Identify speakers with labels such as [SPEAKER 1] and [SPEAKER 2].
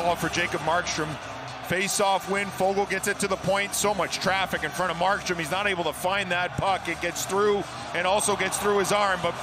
[SPEAKER 1] call for Jacob Markstrom. Face-off win. Foegele gets it to the point. So much traffic in front of Markstrom. He's not able to find that puck. It gets through and also gets through his arm. But